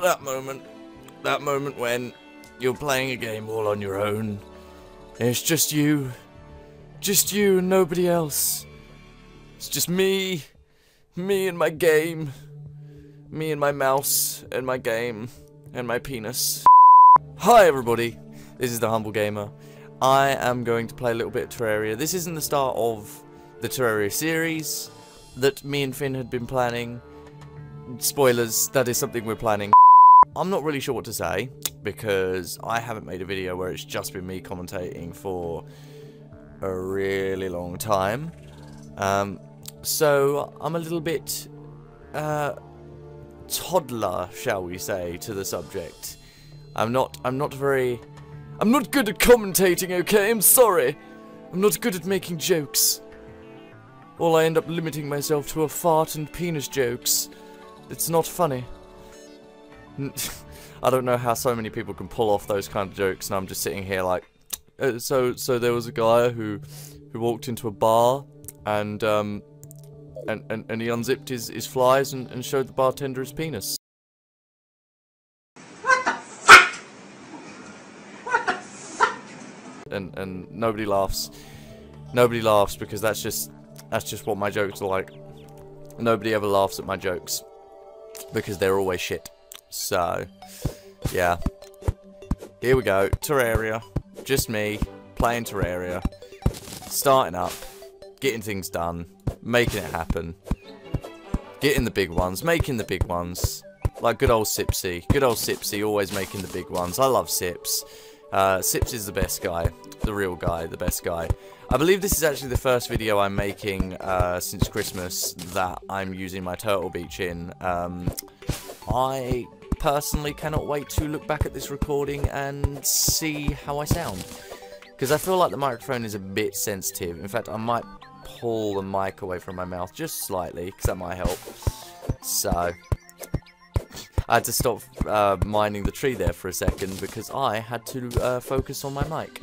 that moment. That moment when you're playing a game all on your own. It's just you. Just you and nobody else. It's just me. Me and my game. Me and my mouse and my game. And my penis. Hi everybody. This is the Humble Gamer. I am going to play a little bit of Terraria. This isn't the start of the Terraria series that me and Finn had been planning. Spoilers, that is something we're planning. I'm not really sure what to say because I haven't made a video where it's just been me commentating for a really long time. Um, so I'm a little bit uh, toddler, shall we say, to the subject. I'm not. I'm not very. I'm not good at commentating. Okay, I'm sorry. I'm not good at making jokes. All I end up limiting myself to a fart and penis jokes. It's not funny. I don't know how so many people can pull off those kind of jokes, and I'm just sitting here like, uh, so so there was a guy who who walked into a bar and um and and, and he unzipped his his flies and, and showed the bartender his penis. What the fuck? What the fuck? And and nobody laughs. Nobody laughs because that's just that's just what my jokes are like. Nobody ever laughs at my jokes because they're always shit. So, yeah. Here we go. Terraria. Just me playing Terraria. Starting up. Getting things done. Making it happen. Getting the big ones. Making the big ones. Like good old Sipsy. Good old Sipsy always making the big ones. I love Sips. Uh, Sips is the best guy. The real guy. The best guy. I believe this is actually the first video I'm making uh, since Christmas that I'm using my Turtle Beach in. Um, I personally cannot wait to look back at this recording and see how I sound. Because I feel like the microphone is a bit sensitive. In fact, I might pull the mic away from my mouth just slightly, because that might help. So, I had to stop uh, minding the tree there for a second because I had to uh, focus on my mic.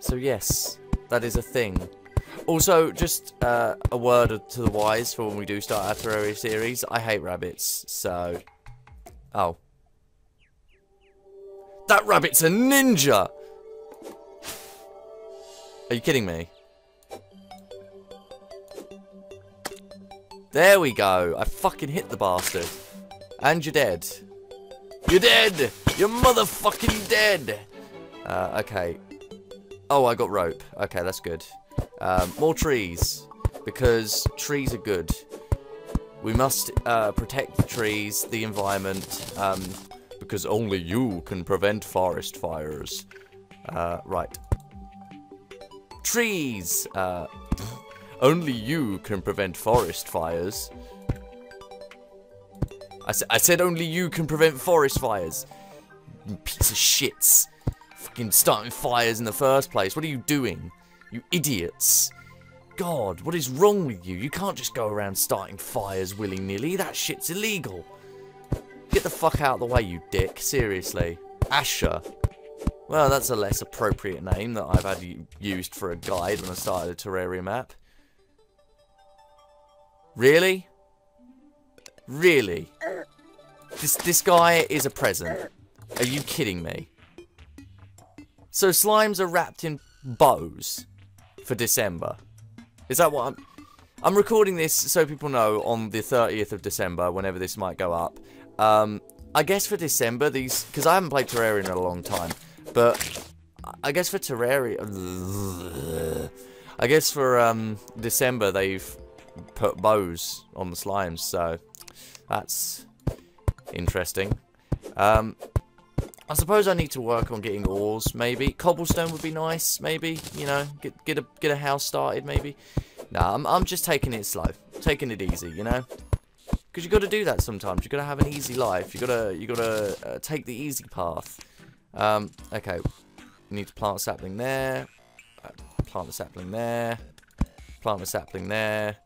So yes, that is a thing. Also, just uh, a word to the wise for when we do start our Terraria series. I hate rabbits, so... Oh. That rabbit's a ninja! Are you kidding me? There we go. I fucking hit the bastard. And you're dead. You're dead! You're motherfucking dead! Uh, okay. Oh, I got rope. Okay, that's good. Um, more trees. Because trees are good. We must uh, protect the trees, the environment, um, because only you can prevent forest fires. Uh, right. Trees! Uh, only you can prevent forest fires. I, sa I said only you can prevent forest fires. Piece of shits. Fucking starting fires in the first place. What are you doing? You idiots. God, what is wrong with you? You can't just go around starting fires willy-nilly. That shit's illegal. Get the fuck out of the way, you dick. Seriously. Asher. Well, that's a less appropriate name that I've had used for a guide when I started a Terraria map. Really? Really? This this guy is a present. Are you kidding me? So slimes are wrapped in bows for December. Is that what I'm... I'm recording this so people know on the 30th of December, whenever this might go up. Um, I guess for December, these... Because I haven't played Terraria in a long time. But I guess for Terraria... I guess for um, December, they've put bows on the slimes, so that's interesting. Um, I suppose I need to work on getting ores, maybe. Cobblestone would be nice, maybe. You know, get get a get a house started, maybe. Nah, I'm I'm just taking it slow, taking it easy, you know. Because you got to do that sometimes. You got to have an easy life. You gotta you gotta uh, take the easy path. Um, okay, need to plant a sapling there. Uh, plant a sapling there. Plant a sapling there,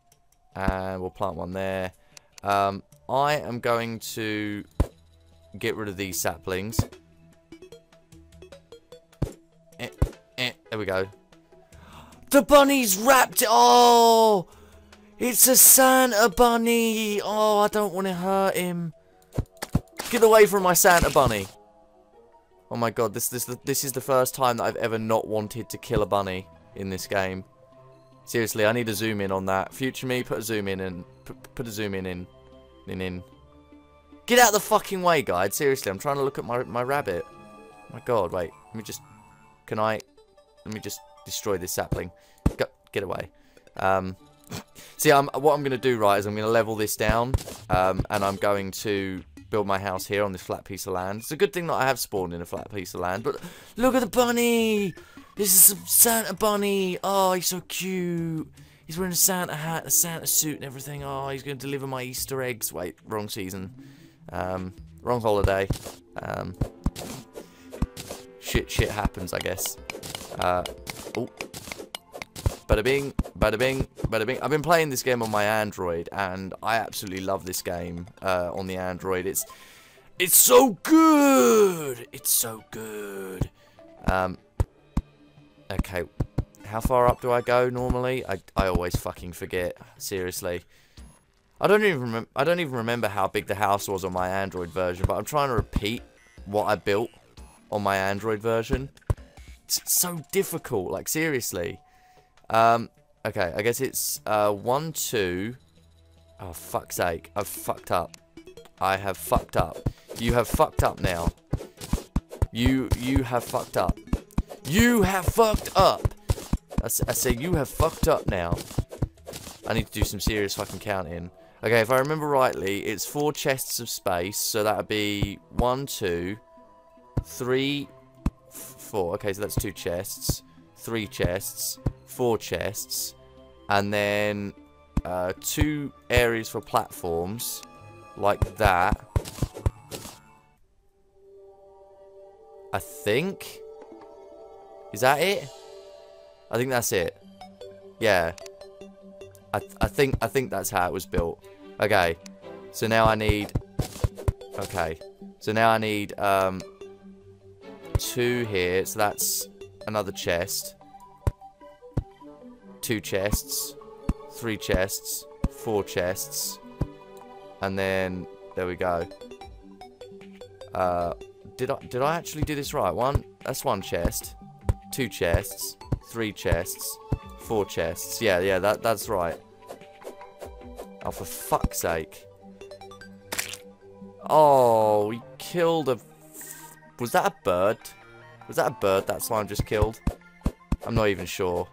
and we'll plant one there. Um, I am going to get rid of these saplings. There we go. The bunny's wrapped. Oh, It's a Santa bunny! Oh, I don't want to hurt him. Get away from my Santa bunny! Oh my god, this this this is the first time that I've ever not wanted to kill a bunny in this game. Seriously, I need a zoom in on that. Future me, put a zoom in and put, a zoom in in in in. Get out of the fucking way, guide. Seriously, I'm trying to look at my my rabbit. my god, wait. Let me just. Can I? Let me just destroy this sapling. Go, get away. Um. See, I'm, what I'm going to do, right, is I'm going to level this down, um, and I'm going to build my house here on this flat piece of land. It's a good thing that I have spawned in a flat piece of land, but look at the bunny! This is a Santa bunny! Oh, he's so cute! He's wearing a Santa hat, a Santa suit and everything. Oh, he's going to deliver my Easter eggs. Wait, wrong season. Um, wrong holiday. Um, shit, shit happens, I guess. Uh, oh. Bada bing, bada bing, bada bing. I've been playing this game on my Android, and I absolutely love this game uh, on the Android. It's it's so good. It's so good. Um. Okay, how far up do I go normally? I I always fucking forget. Seriously. I don't even. I don't even remember how big the house was on my Android version, but I'm trying to repeat what I built on my Android version. So difficult. Like seriously. Um, okay, I guess it's uh, one, two. Oh, fuck's sake. I've fucked up. I have fucked up. You have fucked up now. You, you have fucked up. You have fucked up. I, I say you have fucked up now. I need to do some serious fucking counting. Okay, if I remember rightly, it's four chests of space, so that would be one, two, three, four. Okay, so that's two chests, three chests, four chests, and then uh, two areas for platforms, like that. I think. Is that it? I think that's it. Yeah. I th I think I think that's how it was built. Okay. So now I need. Okay. So now I need um two here. So that's another chest two chests, three chests, four chests, and then there we go. Uh, did I did I actually do this right? One, that's one chest, two chests, three chests, four chests. Yeah, yeah, that that's right. Oh, for fuck's sake! Oh, we killed a. Was that a bird? Was that a bird that slime just killed? I'm not even sure.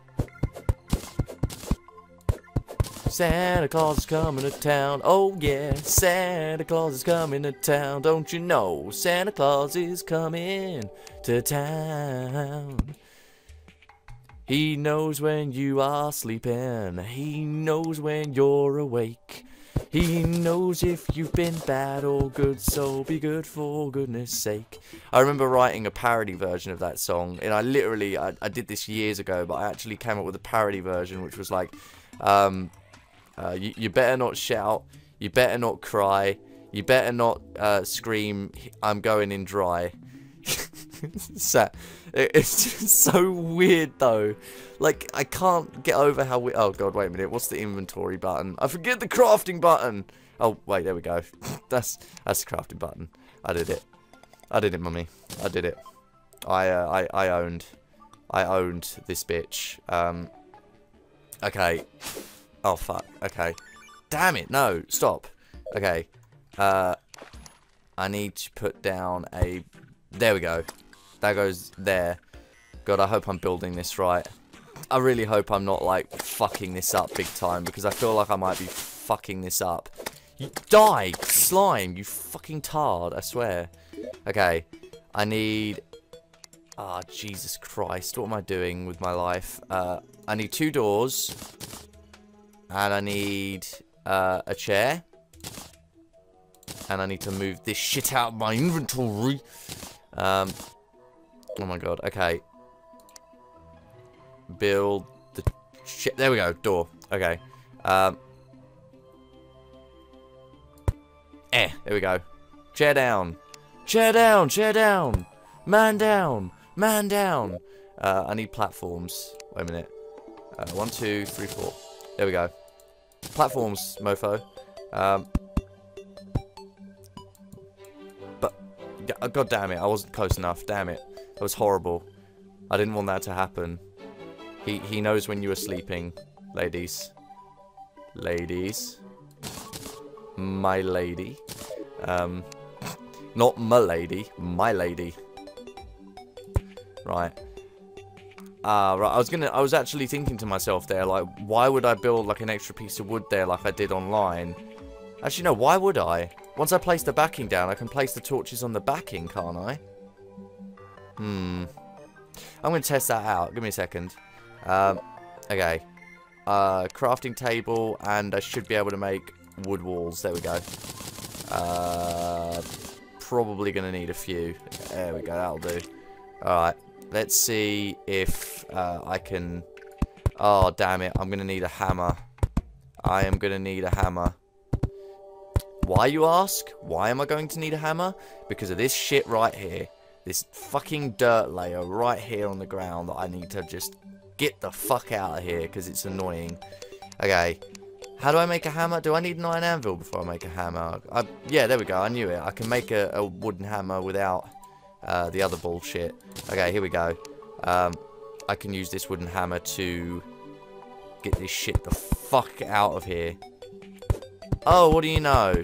Santa Claus is coming to town. Oh yeah, Santa Claus is coming to town. Don't you know Santa Claus is coming to town? He knows when you are sleeping. He knows when you're awake. He knows if you've been bad or good, so be good for goodness sake. I remember writing a parody version of that song, and I literally, I, I did this years ago, but I actually came up with a parody version, which was like, um, uh, you, you better not shout. You better not cry. You better not uh, scream, I'm going in dry. so, it's just so weird though. Like, I can't get over how we- Oh god, wait a minute. What's the inventory button? I forget the crafting button! Oh, wait, there we go. that's that's the crafting button. I did it. I did it, mummy. I did it. I, uh, I, I owned. I owned this bitch. Um, okay. Oh, fuck. Okay. Damn it. No. Stop. Okay. Uh, I need to put down a... There we go. That goes there. God, I hope I'm building this right. I really hope I'm not, like, fucking this up big time, because I feel like I might be fucking this up. You die, slime, you fucking tard, I swear. Okay, I need... Ah, oh, Jesus Christ, what am I doing with my life? Uh, I need two doors. And I need uh, a chair. And I need to move this shit out of my inventory. Um, oh my god, okay. Build the shit. There we go, door. Okay. Um, eh, there we go. Chair down. Chair down, chair down. Man down, man down. Uh, I need platforms. Wait a minute. Uh, one, two, three, four. There we go. Platforms, mofo. Um, but, god damn it, I wasn't close enough. Damn it. That was horrible. I didn't want that to happen. He, he knows when you are sleeping, ladies. Ladies. My lady. Um, not my lady, my lady. Right. Ah, right. I was gonna. I was actually thinking to myself there, like, why would I build like an extra piece of wood there, like I did online? Actually, no. Why would I? Once I place the backing down, I can place the torches on the backing, can't I? Hmm. I'm gonna test that out. Give me a second. Um. Okay. Uh, crafting table, and I should be able to make wood walls. There we go. Uh, probably gonna need a few. There we go. That'll do. All right. Let's see if uh, I can... Oh, damn it. I'm going to need a hammer. I am going to need a hammer. Why, you ask? Why am I going to need a hammer? Because of this shit right here. This fucking dirt layer right here on the ground that I need to just get the fuck out of here because it's annoying. Okay. How do I make a hammer? Do I need an iron anvil before I make a hammer? I, yeah, there we go. I knew it. I can make a, a wooden hammer without uh, the other bullshit. Okay, here we go. Um, I can use this wooden hammer to get this shit the fuck out of here. Oh, what do you know?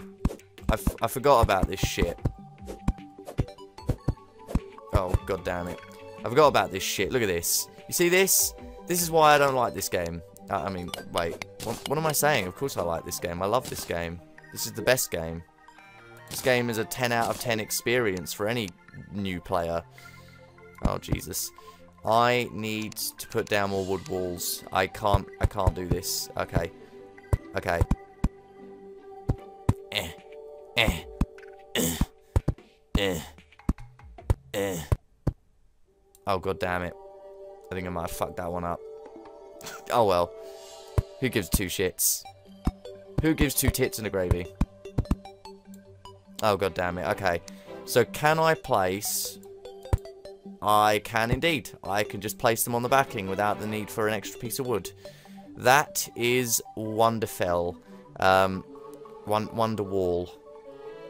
I, I forgot about this shit. Oh, god damn it. I forgot about this shit. Look at this. You see this? This is why I don't like this game. Uh, I mean, wait. What, what am I saying? Of course I like this game. I love this game. This is the best game. This game is a 10 out of 10 experience for any new player. Oh, Jesus. I need to put down more wood walls. I can't, I can't do this. Okay. Okay. Eh. Eh. Eh. Eh. Eh. Oh, god damn it. I think I might have fucked that one up. oh, well. Who gives two shits? Who gives two tits and a gravy? Oh, god damn it. Okay. So, can I place... I can indeed. I can just place them on the backing without the need for an extra piece of wood. That is wonderful. Um, one, wonder wall.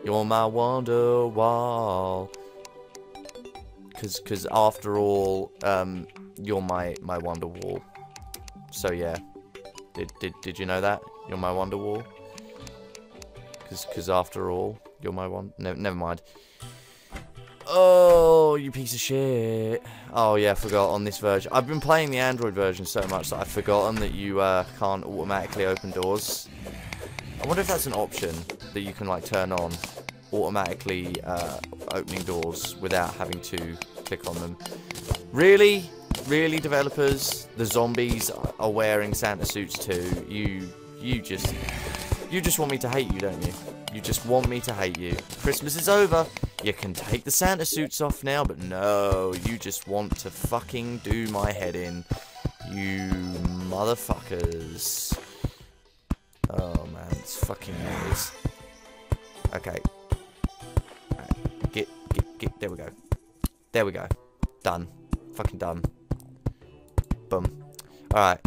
You're my wonder wall. Cause, cause after all, um, you're my, my wonder wall. So yeah. Did, did, did you know that? You're my wonder wall? Cause, cause after all, you're my one. Never mind. Oh, you piece of shit. Oh, yeah, I forgot on this version. I've been playing the Android version so much that I've forgotten that you uh, can't automatically open doors. I wonder if that's an option that you can, like, turn on. Automatically uh, opening doors without having to click on them. Really? Really, developers? The zombies are wearing Santa suits too. You, you just... You just want me to hate you, don't you? You just want me to hate you. Christmas is over. You can take the Santa suits off now, but no, you just want to fucking do my head in. You motherfuckers. Oh man, it's fucking noise. Okay. Right. Get, get, get, there we go. There we go. Done. Fucking done. Boom. Alright.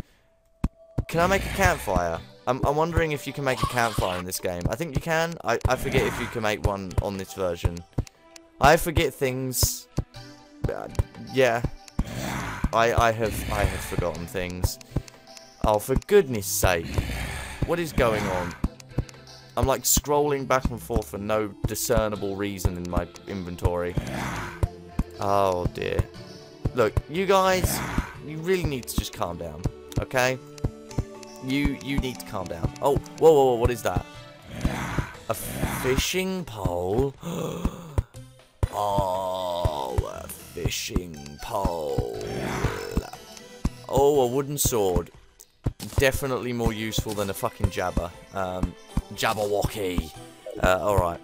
Can I make a campfire? I'm, I'm wondering if you can make a campfire in this game. I think you can. I, I forget if you can make one on this version. I forget things. Uh, yeah. I, I have I have forgotten things. Oh, for goodness sake. What is going on? I'm like scrolling back and forth for no discernible reason in my inventory. Oh dear. Look, you guys, you really need to just calm down, okay? You you need to calm down. Oh, whoa, whoa, whoa what is that? A fishing pole? oh, a fishing pole. Oh, a wooden sword. Definitely more useful than a fucking jabber. Um, Jabberwocky. Uh, alright.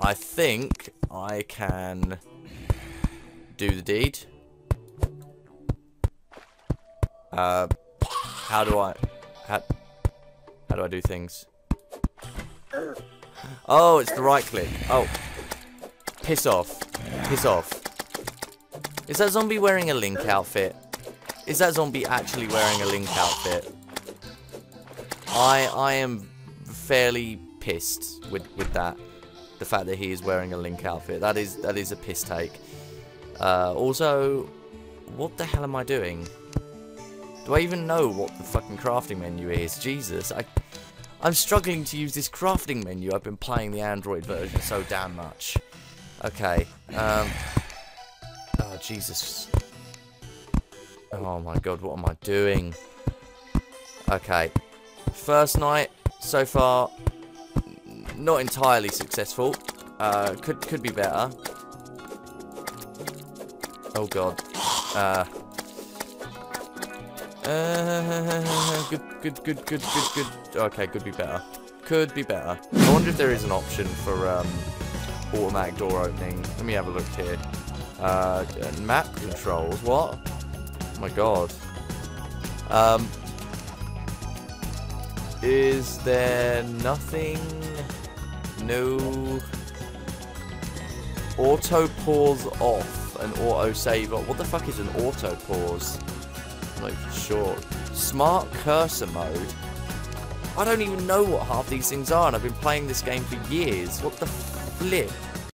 I think I can do the deed. Uh, how do I... How, how do I do things? Oh, it's the right click. Oh. Piss off. Piss off. Is that zombie wearing a Link outfit? Is that zombie actually wearing a Link outfit? I I am fairly pissed with with that. The fact that he is wearing a Link outfit. That is that is a piss take. Uh, also, what the hell am I doing? Do I even know what the fucking crafting menu is? Jesus, I I'm struggling to use this crafting menu. I've been playing the Android version so damn much. Okay. Um. Oh Jesus. Oh my God, what am I doing? Okay. First night so far, not entirely successful. Uh, could could be better. Oh God. Uh. Uh, good, good, good, good, good, good. Okay, could be better. Could be better. I wonder if there is an option for um, automatic door opening. Let me have a look here. Uh, map controls. What? Oh my god. Um, is there nothing? No. Auto pause off and auto save. What the fuck is an auto pause? Not sure. Smart cursor mode. I don't even know what half these things are, and I've been playing this game for years. What the flip?